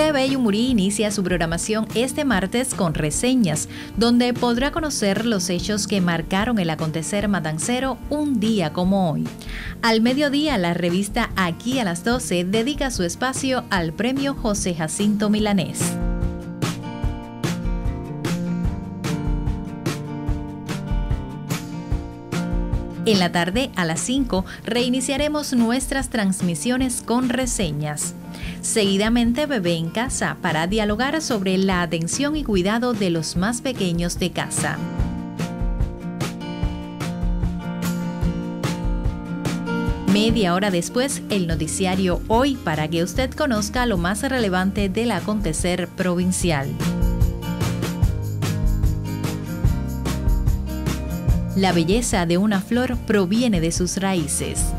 TV Yumurí inicia su programación este martes con reseñas, donde podrá conocer los hechos que marcaron el acontecer matancero un día como hoy. Al mediodía, la revista Aquí a las 12 dedica su espacio al premio José Jacinto Milanés. En la tarde, a las 5, reiniciaremos nuestras transmisiones con reseñas. Seguidamente Bebé en Casa para dialogar sobre la atención y cuidado de los más pequeños de casa. Media hora después, el noticiario Hoy para que usted conozca lo más relevante del acontecer provincial. La belleza de una flor proviene de sus raíces.